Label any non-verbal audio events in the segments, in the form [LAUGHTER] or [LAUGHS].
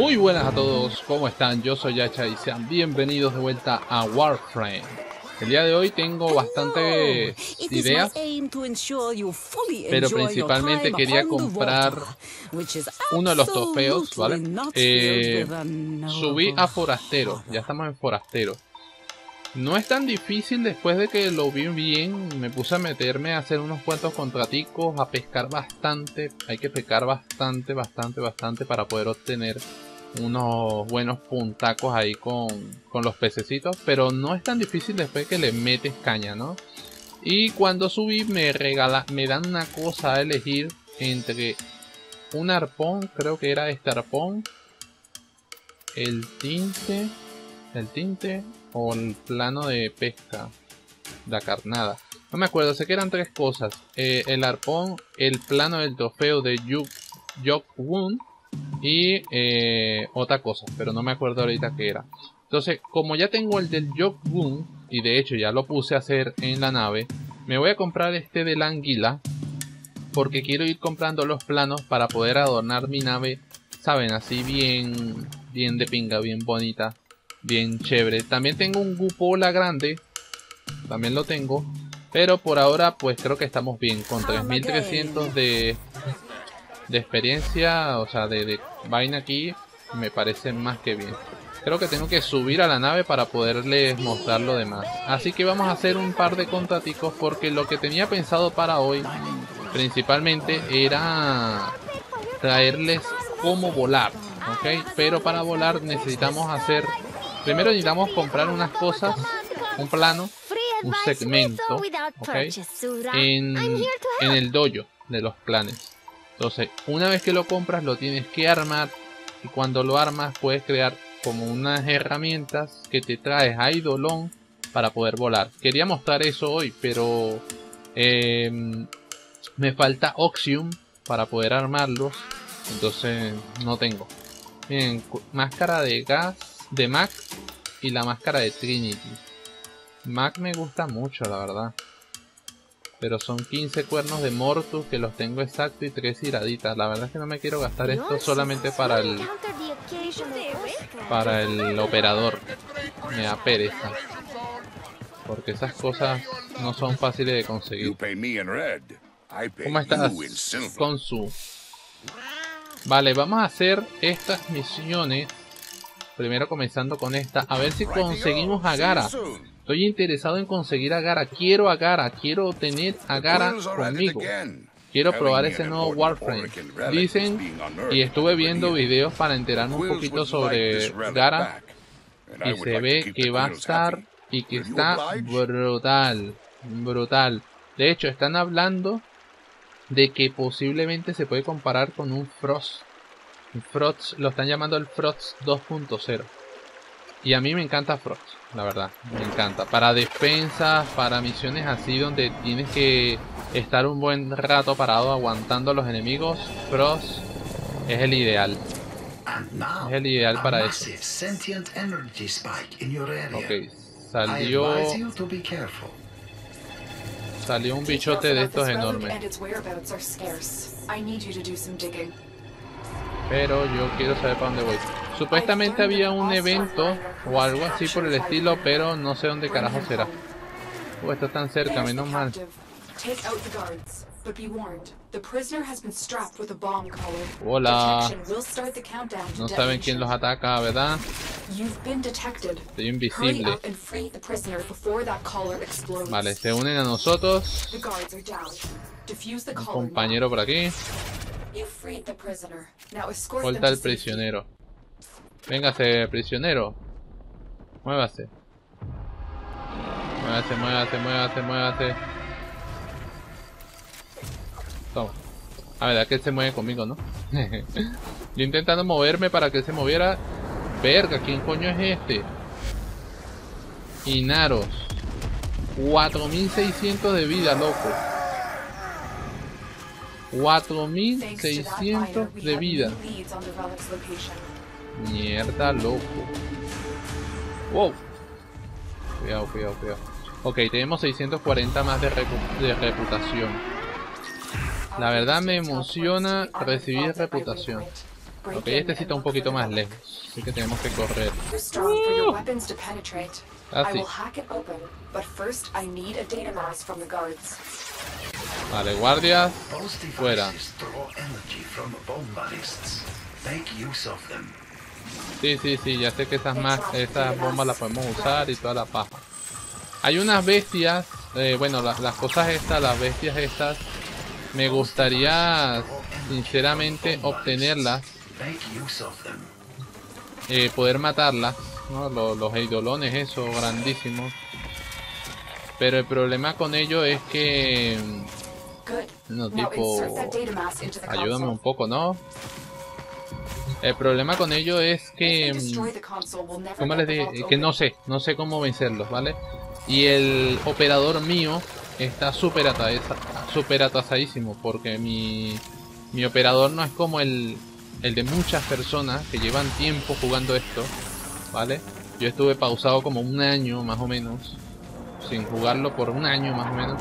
Muy buenas a todos, ¿cómo están? Yo soy Yacha y sean bienvenidos de vuelta a Warframe. El día de hoy tengo bastantes ideas, pero principalmente quería comprar uno de los trofeos, ¿vale? Eh, subí a Forastero, ya estamos en Forastero. No es tan difícil después de que lo vi bien, me puse a meterme a hacer unos cuantos contraticos, a pescar bastante, hay que pescar bastante, bastante, bastante para poder obtener unos buenos puntacos ahí con, con los pececitos, pero no es tan difícil después que le metes caña, ¿no? Y cuando subí me regala, me dan una cosa a elegir entre un arpón, creo que era este arpón, el tinte, el tinte o el plano de pesca, la carnada. No me acuerdo, sé que eran tres cosas. Eh, el arpón, el plano del trofeo de Yok Woon y eh, otra cosa, pero no me acuerdo ahorita qué era. Entonces, como ya tengo el del Woon, y de hecho ya lo puse a hacer en la nave, me voy a comprar este de la anguila, porque quiero ir comprando los planos para poder adornar mi nave, saben, así bien, bien de pinga, bien bonita bien chévere. También tengo un Gupola grande, también lo tengo, pero por ahora pues creo que estamos bien, con 3300 de, de experiencia, o sea, de, de vaina aquí, me parece más que bien. Creo que tengo que subir a la nave para poderles mostrar lo demás. Así que vamos a hacer un par de contraticos porque lo que tenía pensado para hoy principalmente era traerles cómo volar. ¿ok? Pero para volar necesitamos hacer Primero necesitamos comprar unas cosas, un plano, un segmento, en, en el dojo de los planes. Entonces, una vez que lo compras, lo tienes que armar. Y cuando lo armas, puedes crear como unas herramientas que te traes a Idolon para poder volar. Quería mostrar eso hoy, pero em, me falta Oxium para poder armarlos. Entonces, no tengo. Bien, máscara de gas de Mac y la máscara de Trinity. Mac me gusta mucho, la verdad. Pero son 15 cuernos de Mortus que los tengo exacto y 3 iraditas. La verdad es que no me quiero gastar esto solamente para el... Para el operador. Me da pereza. Porque esas cosas no son fáciles de conseguir. ¿Cómo estás, con su? Vale, vamos a hacer estas misiones Primero comenzando con esta. A ver si conseguimos a Gara. Estoy interesado en conseguir a Gara. Quiero a Gara. Quiero tener a Gara conmigo. Quiero probar ese nuevo Warframe. Dicen, y estuve viendo videos para enterarme un poquito sobre Gara. Y se ve que va a estar y que está brutal. Brutal. De hecho, están hablando de que posiblemente se puede comparar con un Frost Frost lo están llamando el Frost 2.0. Y a mí me encanta Frost, la verdad, me encanta. Para defensas, para misiones así donde tienes que estar un buen rato parado aguantando a los enemigos, Frost es el ideal. Es el ideal para eso. Ok, salió... Salió un bichote de estos enormes. Pero yo quiero saber para dónde voy. Supuestamente había un evento o algo así por el estilo, pero no sé dónde carajo será. Oh, está tan cerca, menos mal. Hola. No saben quién los ataca, ¿verdad? Estoy invisible. Vale, se unen a nosotros. Un compañero por aquí. Volta al prisionero. Véngase, prisionero. Muévase. Muévase, muévase, muévase, muévase. Toma. A ver, que él se mueve conmigo, ¿no? [LAUGHS] Yo intentando moverme para que se moviera. Verga, ¿quién coño es este? Inaros. 4600 de vida, loco. 4600 de vida. Mierda, loco. Wow. Cuidado, cuidado, cuidado. Ok, tenemos 640 más de, de reputación. La verdad me emociona recibir reputación. Ok, este sí está un poquito más lejos, así que tenemos que correr. Así. Vale, guardias, fuera. Sí, sí, sí, ya sé que esas, más, esas bombas las podemos usar y toda la paja. Hay unas bestias, eh, bueno, las, las cosas estas, las bestias estas, me gustaría sinceramente obtenerlas. Eh, poder matarlas los, los eidolones esos grandísimos pero el problema con ello es que no tipo ayúdame un poco no el problema con ello es que ¿cómo les digo? que no sé no sé cómo vencerlos vale y el operador mío está súper super atasadísimo porque mi mi operador no es como el, el de muchas personas que llevan tiempo jugando esto, ¿vale? Yo estuve pausado como un año más o menos, sin jugarlo por un año más o menos.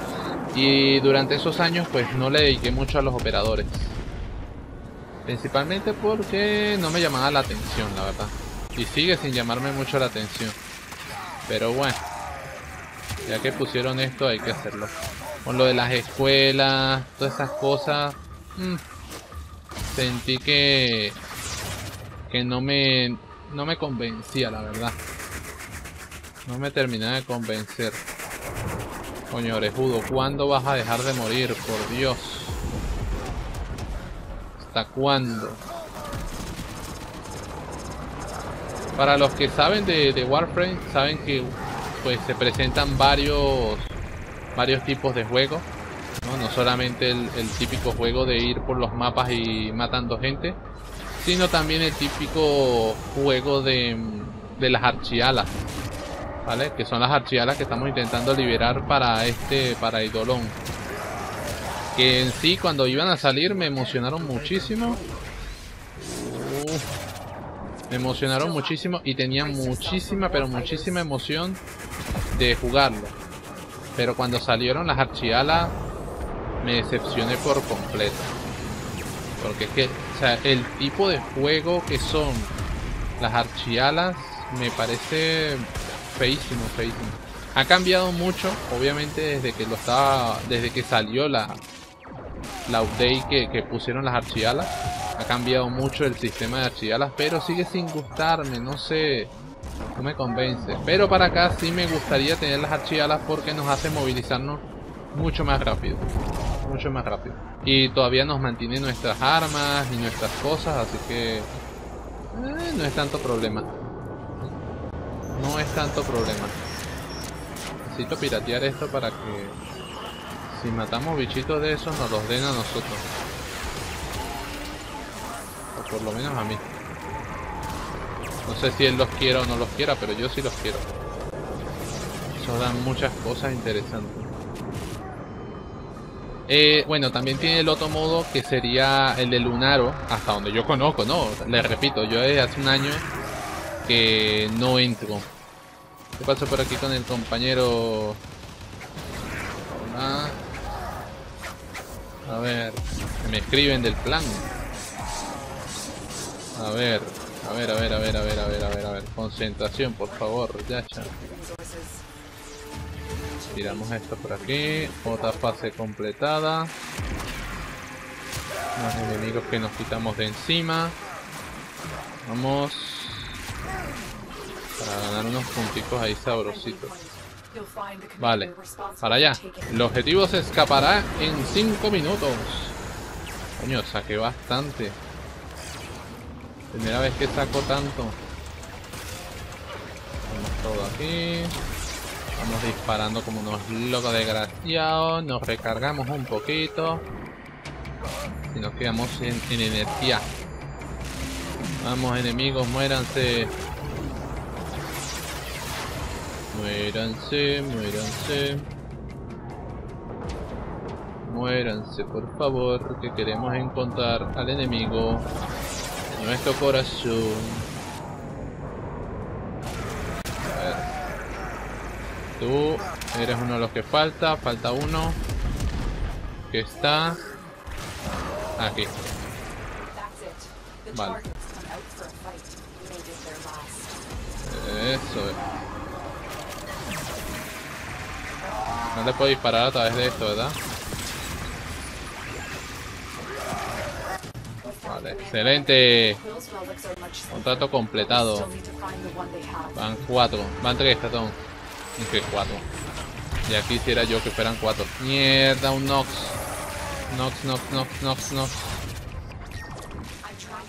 Y durante esos años pues no le dediqué mucho a los operadores. Principalmente porque no me llamaba la atención, la verdad. Y sigue sin llamarme mucho la atención. Pero bueno, ya que pusieron esto hay que hacerlo. Con lo de las escuelas, todas esas cosas. Mmm, sentí que que no me no me convencía la verdad no me terminaba de convencer coño orejudo ¿cuándo vas a dejar de morir? por Dios ¿hasta cuándo? para los que saben de, Warframe saben que pues se presentan varios varios tipos de juegos ¿no? solamente el, típico juego de ir por los mapas y matando gente, sino también el típico juego de, de las archialas, ¿vale? Que son las archialas que estamos intentando liberar para este, para Idolón. Que en sí cuando iban a salir me emocionaron muchísimo. me emocionaron muchísimo y tenía muchísima, pero muchísima emoción de jugarlo. Pero cuando salieron las archialas me decepcioné por completo. Porque es que, o sea, el tipo de juego que son las archialas me parece feísimo, feísimo. Ha cambiado mucho, obviamente desde que lo estaba, desde que salió la, la update que, pusieron las archialas. Ha cambiado mucho el sistema de archialas, pero sigue sin gustarme, no sé, no me convence. Pero para acá sí me gustaría tener las archialas porque nos hace movilizarnos mucho más rápido mucho más rápido. Y todavía nos mantiene nuestras armas y nuestras cosas, así que eh, no es tanto problema. No es tanto problema. Necesito piratear esto para que si matamos bichitos de esos nos los den a nosotros. O por lo menos a mí. No sé si él los quiera o no los quiera, pero yo sí los quiero. Eso dan muchas cosas interesantes. Eh, bueno, también tiene el otro modo que sería el de Lunaro, hasta donde yo conozco, ¿no? Les repito, yo hace un año que no entro. ¿Qué pasa por aquí con el compañero? A ver, me escriben del plan. A ver, a ver, a ver, a ver, a ver, a ver, a ver, a ver. Concentración, por favor, ya, ya. Tiramos esto por aquí. Otra fase completada. Más enemigos que nos quitamos de encima. Vamos. Para ganar unos punticos ahí sabrositos. Vale, para allá. El objetivo se escapará en 5 minutos. Coño, saqué bastante. Primera vez que saco tanto. Vamos todo aquí. Vamos disparando como unos locos desgraciados. Nos recargamos un poquito. Y nos quedamos en, energía. Vamos enemigos, muéranse. Muéranse, muéranse. Muéranse, por favor, que queremos encontrar al enemigo en nuestro corazón. Tú eres uno de los que falta. Falta uno. Que está... Aquí. Vale. Eso es. No le puedo disparar a través de esto, ¿verdad? Vale, excelente. Contrato completado. Van cuatro. Van tres, perdón. que cuatro. Y aquí quisiera yo que fueran cuatro. Mierda, un Nox. Nox, Nox, Nox, Nox, Nox.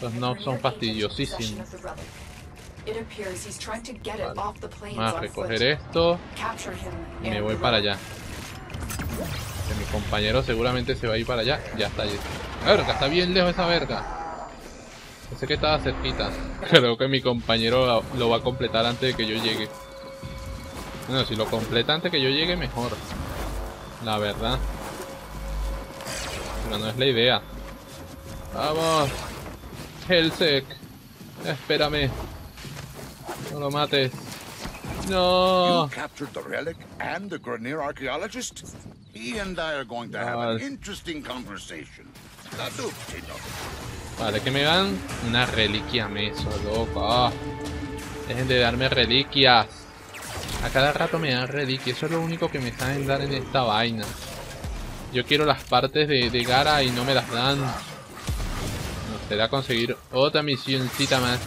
Los Nox son fastidiosísimos. Vamos a recoger esto. Y me voy para allá. Que mi compañero seguramente se va a ir para allá. Ya está allí. Verga, está bien lejos esa verga. Pensé que estaba cerquita. [LAUGHS] Creo que mi compañero lo va a completar antes de que yo llegue. Bueno, si lo completa antes de que yo llegue, mejor. La verdad. Pero no es la idea. Vamos. Helsek. Espérame. No lo mates. No. You captured the relic and the Grenier archaeologist? He and I are going to have an interesting conversation. Vale, que me dan una reliquia meso, loco. Dejen de darme reliquias. A cada rato me dan reliquias. Eso es lo único que me saben dar en esta vaina. Yo quiero las partes de, de Gara y no me las dan. Nos será conseguir otra misioncita más.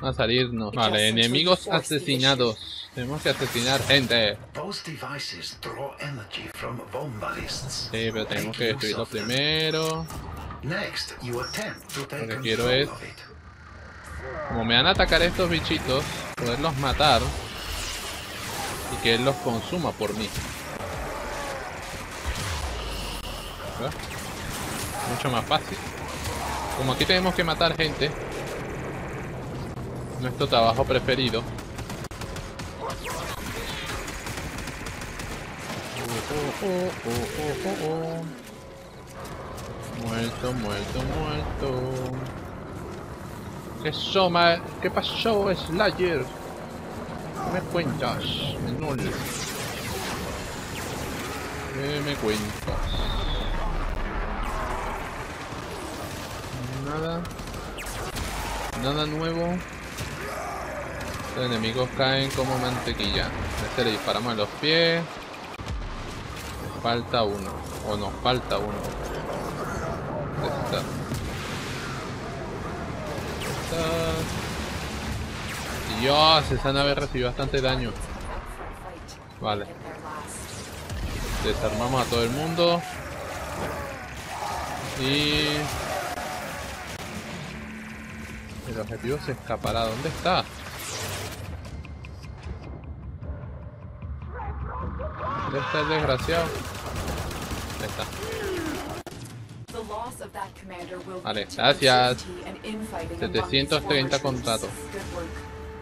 A salirnos. Vale, enemigos asesinados. Tenemos que asesinar gente. Sí, pero tenemos que destruirlo primero. Lo que quiero es... Como me van a atacar estos bichitos, poderlos matar. Y que él los consuma por mí. Mucho más fácil. Como aquí tenemos que matar gente, nuestro trabajo preferido. muerto, muerto, muerto. ¿Qué, soma? ¿Qué pasó, Slayer? ¿Qué me cuentas, menor? ¿Qué me cuentas? Nada. Nada nuevo. Los enemigos caen como mantequilla. Este le disparamos en los pies. falta uno. O nos falta uno. Está. Dios, esa nave recibió bastante daño. Vale. Desarmamos a todo el mundo. Y... El objetivo se escapará. ¿Dónde está? ¿Dónde está el desgraciado? Ahí está. Vale, gracias. 730 contratos.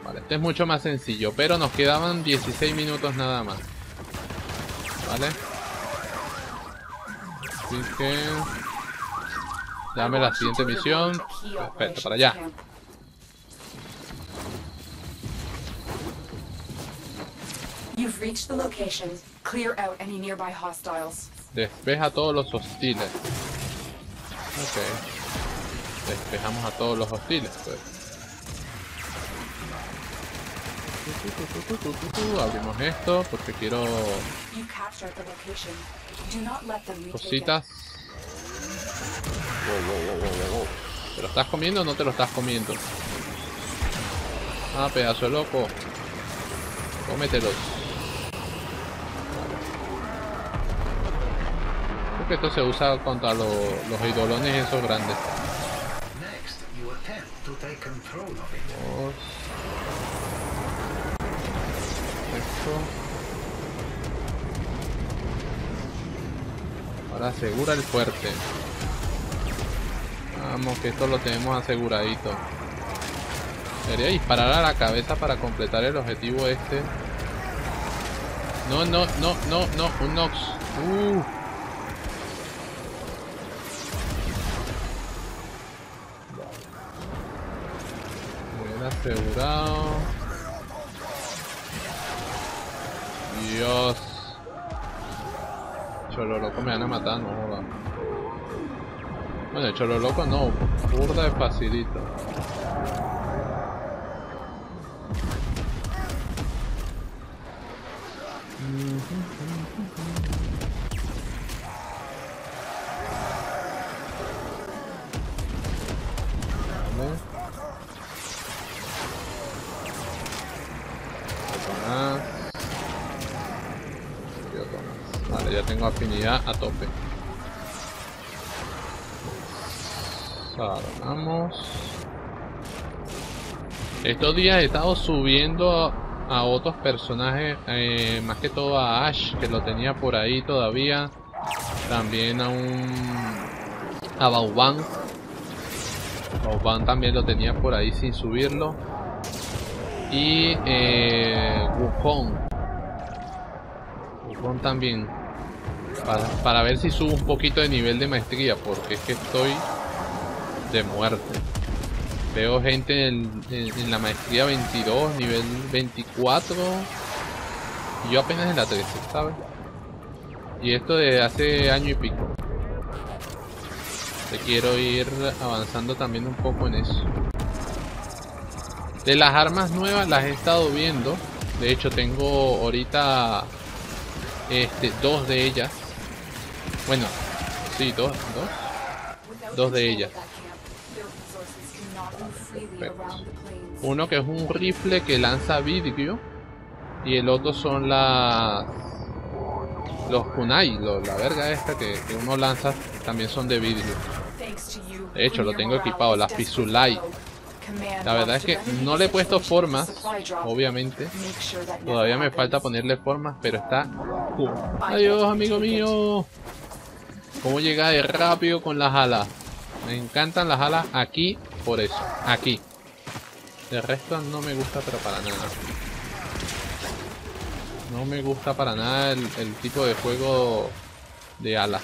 Vale, este es mucho más sencillo, pero nos quedaban 16 minutos nada más. Vale. Así que... Dame la siguiente misión. Espera, para allá. You've reached the location. Clear out any nearby hostiles. Despeja todos los hostiles. Ok. Despejamos a todos los hostiles, pues. Abrimos esto porque quiero cositas. ¿Te lo estás comiendo o no te lo estás comiendo? Ah, pedazo loco. Cómetelos. Creo que esto se usa contra los idolones esos grandes. Ahora asegura el fuerte. Vamos, que esto lo tenemos aseguradito. Debería disparar a la cabeza para completar el objetivo este. No, no, no, no, no, un Nox. Uh. Asegurado. Dios. Cholo loco me van a matar, no joda. Bueno, hecho lo loco no, burda de facilito. Tengo afinidad a tope. Vamos. Estos días he estado subiendo a, otros personajes, eh, más que todo a Ash, que lo tenía por ahí todavía. También a un... a Bauban. Bauban también lo tenía por ahí sin subirlo. Y eh. Wukong también. Para, para ver si subo un poquito de nivel de maestría, porque es que estoy de muerte. Veo gente en, la maestría 22, nivel 24. Y yo apenas en la 13, ¿sabes? Y esto de hace año y pico. Te quiero ir avanzando también un poco en eso. De las armas nuevas las he estado viendo. De hecho tengo ahorita este, dos de ellas. Bueno, sí, dos, dos. Dos de ellas. Uno que es un rifle que lanza vidrio y el otro son las los kunai, la verga esta que, uno lanza también son de vidrio. De hecho, lo tengo equipado, la Fisulai. La verdad es que no le he puesto formas, obviamente. Todavía me falta ponerle formas, pero está Adiós, amigo mío. ¿Cómo llega de rápido con las alas? Me encantan las alas aquí, por eso. Aquí. El resto no me gusta, pero para nada. No me gusta para nada el, tipo de juego de alas.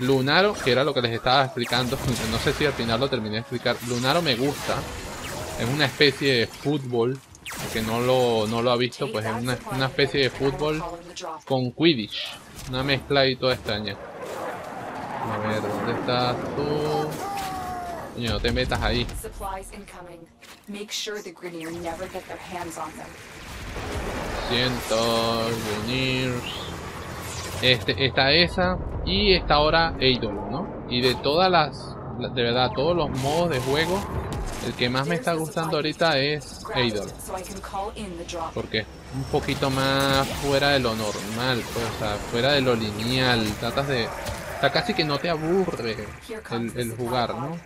Lunaro, que era lo que les estaba explicando, [LAUGHS] no sé si al final lo terminé de explicar. Lunaro me gusta. Es una especie de fútbol. Que no lo, no lo ha visto, pues es una, una especie de fútbol con Quidditch. Una mezcla y toda extraña. A ver, ¿dónde estás tú? Coño, no te metas ahí. Siento, Greniers. Este, está esa y está ahora Eidol, ¿no? Y de todas las, de verdad, todos los modos de juego, el que más me está gustando ahorita es Eidol. Porque es un poquito más fuera de lo normal, pues, o sea, fuera de lo lineal. Tratas de o sea, casi que no te aburre el, jugar, ¿no?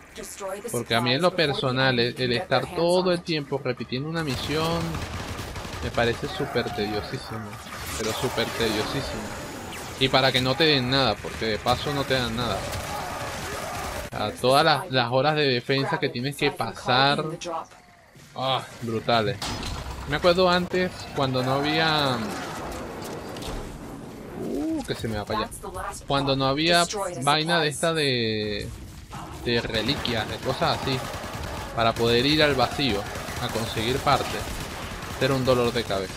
Porque a mí en lo personal, el, estar todo el tiempo repitiendo una misión me parece súper tediosísimo. Pero súper tediosísimo. Y para que no te den nada, porque de paso no te dan nada. A todas las, horas de defensa que tienes que pasar. Ah, brutales. Me acuerdo antes cuando no había que se me va para allá. Cuando no había vaina de esta de, de reliquias, de cosas así, para poder ir al vacío a conseguir parte, era un dolor de cabeza.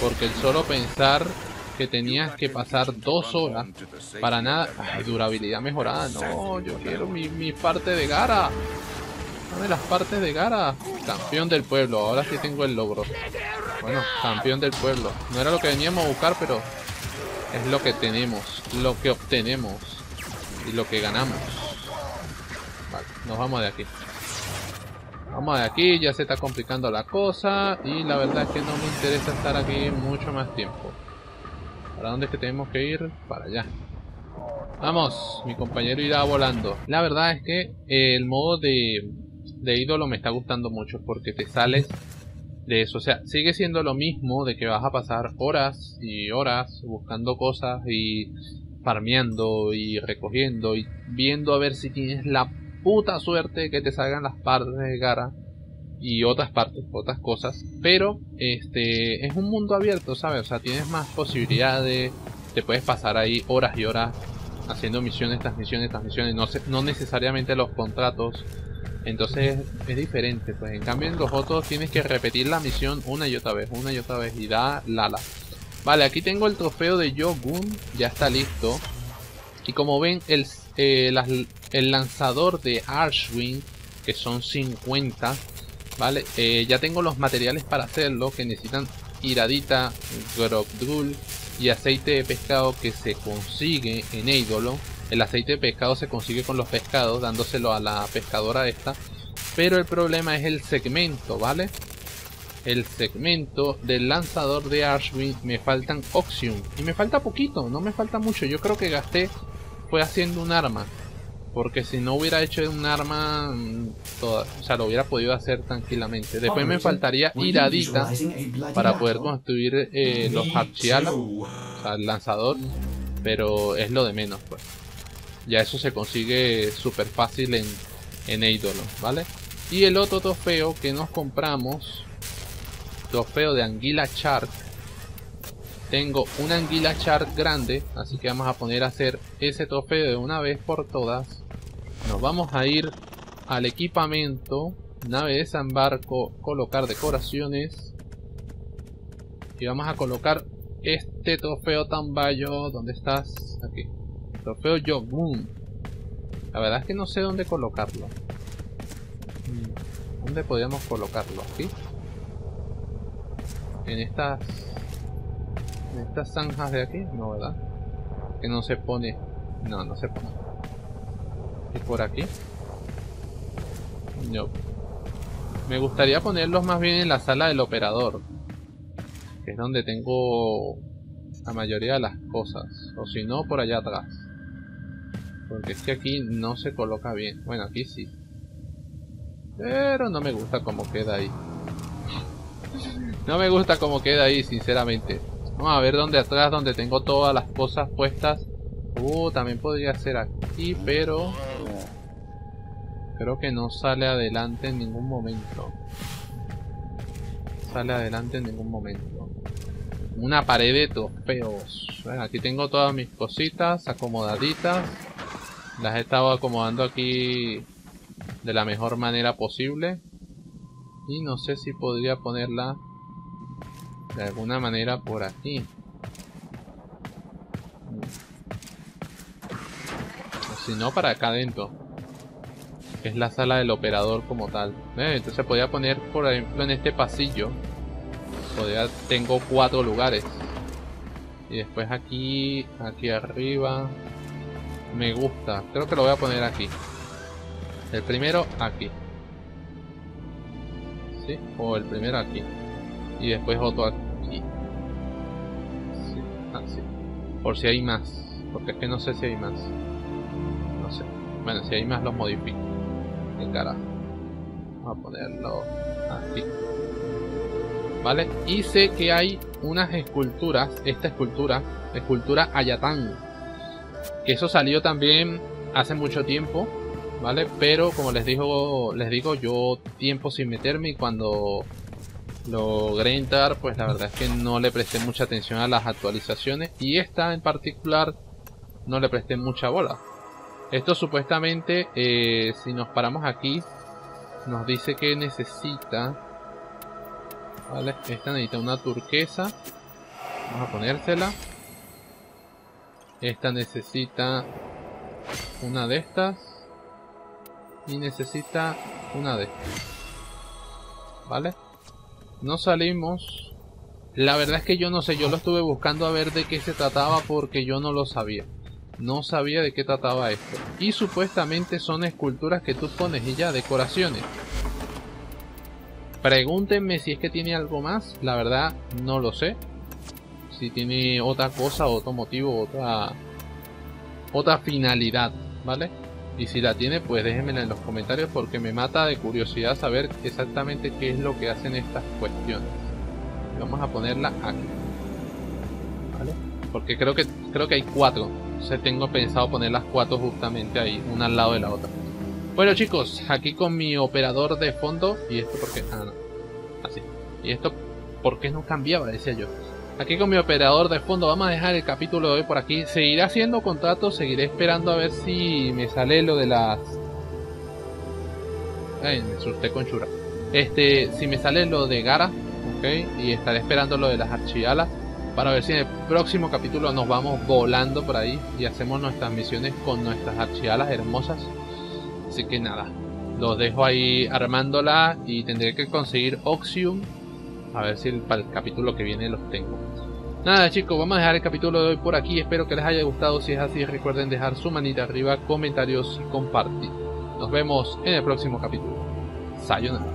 Porque el solo pensar que tenías que pasar dos horas para nada. durabilidad mejorada. No, yo quiero mi, mi parte de Gara. Dame las partes de Gara. Campeón del pueblo. Ahora sí tengo el logro. Bueno, campeón del pueblo. No era lo que veníamos a buscar, pero es lo que tenemos, lo que obtenemos y lo que ganamos. Vale, nos vamos de aquí. Vamos de aquí, ya se está complicando la cosa y la verdad es que no me interesa estar aquí mucho más tiempo. ¿Para dónde es que tenemos que ir? Para allá. Vamos, mi compañero irá volando. La verdad es que el modo de, de ídolo me está gustando mucho porque te sales de eso. O sea, sigue siendo lo mismo de que vas a pasar horas y horas buscando cosas y farmeando y recogiendo y viendo a ver si tienes la puta suerte que te salgan las partes de Gara y otras partes, otras cosas. Pero este es un mundo abierto, ¿sabes? O sea, tienes más posibilidades, te puedes pasar ahí horas y horas haciendo misiones, transmisiones, transmisiones, no, no necesariamente los contratos entonces es diferente, pues en cambio en los otros tienes que repetir la misión una y otra vez, una y otra vez y da Lala. Vale, aquí tengo el trofeo de Yogun, ya está listo. Y como ven, el, eh, el lanzador de Archwing, que son 50, ¿vale? Eh, ya tengo los materiales para hacerlo, que necesitan iradita, grobdul y aceite de pescado que se consigue en Eidolo. El aceite de pescado se consigue con los pescados, dándoselo a la pescadora esta. Pero el problema es el segmento, ¿vale? El segmento del lanzador de Archwing me faltan Oxium. Y me falta poquito, no me falta mucho. Yo creo que gasté, fue haciendo un arma. Porque si no hubiera hecho un arma, mm, o sea, lo hubiera podido hacer tranquilamente. Después me faltaría iradita para poder construir eh, los archialas, o sea, el lanzador. Pero es lo de menos, pues. Ya eso se consigue súper fácil en, en Eidolo, ¿vale? Y el otro trofeo que nos compramos, trofeo de Anguila Shark. Tengo una Anguila Shark grande, así que vamos a poner a hacer ese trofeo de una vez por todas. Nos vamos a ir al equipamiento, nave de desembarco, colocar decoraciones. Y vamos a colocar este trofeo Tambayo. ¿Dónde estás? Aquí. Trofeo Yogun. La verdad es que no sé dónde colocarlo. Mm, ¿Dónde podríamos colocarlo? ¿Aquí? En estas... En estas zanjas de aquí. No, ¿verdad? Que no se pone... No, no se pone. ¿Y por aquí? No. Me gustaría ponerlos más bien en la sala del operador. Que es donde tengo la mayoría de las cosas. O si no, por allá atrás. Porque es que aquí no se coloca bien. Bueno, aquí sí. Pero no me gusta como queda ahí. No me gusta como queda ahí, sinceramente. Vamos a ver dónde atrás, donde tengo todas las cosas puestas. Uh, también podría ser aquí, pero... Creo que no sale adelante en ningún momento. Sale adelante en ningún momento. Una pared de trofeos. Bueno, aquí tengo todas mis cositas acomodaditas. Las he estado acomodando aquí de la mejor manera posible. Y no sé si podría ponerla de alguna manera por aquí. Si no, para acá adentro es la sala del operador como tal. Eh, entonces podía poner, por ejemplo, en este pasillo, tengo cuatro lugares. Y después aquí, aquí arriba, me gusta. Creo que lo voy a poner aquí. El primero aquí. ¿Sí? O el primero aquí. Y después otro aquí. Ah, por si hay más. Porque es que no sé si hay más. No sé. Bueno, si hay más los modifico cara Vamos a ponerlo aquí. ¿Vale? Y sé que hay unas esculturas, esta escultura, escultura Ayatán. Que eso salió también hace mucho tiempo, ¿vale? Pero como les digo, les digo, yo tiempo sin meterme y cuando logré entrar, pues la verdad es que no le presté mucha atención a las actualizaciones y esta en particular no le presté mucha bola. Esto supuestamente, eh, si nos paramos aquí, nos dice que necesita... Vale, esta necesita una turquesa. Vamos a ponérsela. Esta necesita una de estas. Y necesita una de estas. ¿Vale? No salimos. La verdad es que yo no sé, yo lo estuve buscando a ver de qué se trataba porque yo no lo sabía. No sabía de qué trataba esto. Y supuestamente son esculturas que tú pones y ya, decoraciones. Pregúntenme si es que tiene algo más. La verdad, no lo sé. Si tiene otra cosa, otro motivo, otra... Otra finalidad, ¿vale? Y si la tiene, pues déjenmela en los comentarios porque me mata de curiosidad saber exactamente qué es lo que hacen estas cuestiones. Vamos a ponerla aquí. ¿Vale? Porque creo que creo que hay cuatro se tengo pensado poner las cuatro justamente ahí, una al lado de la otra. Bueno chicos, aquí con mi operador de fondo, y esto porque... Ah, no. Así. Y esto porque no cambiaba, decía yo. Aquí con mi operador de fondo vamos a dejar el capítulo de hoy por aquí. Seguiré haciendo contratos, seguiré esperando a ver si me sale lo de las... Me con chura. Este, si me sale lo de Gara, ok, y estaré esperando lo de las archialas para ver si en el próximo capítulo nos vamos volando por ahí y hacemos nuestras misiones con nuestras archialas hermosas. Así que nada, los dejo ahí armándola y tendré que conseguir Oxium. A ver si para el capítulo que viene los tengo. Nada chicos, vamos a dejar el capítulo de hoy por aquí. Espero que les haya gustado. Si es así, recuerden dejar su manita arriba, comentarios y compartir. Nos vemos en el próximo capítulo. Sayonara.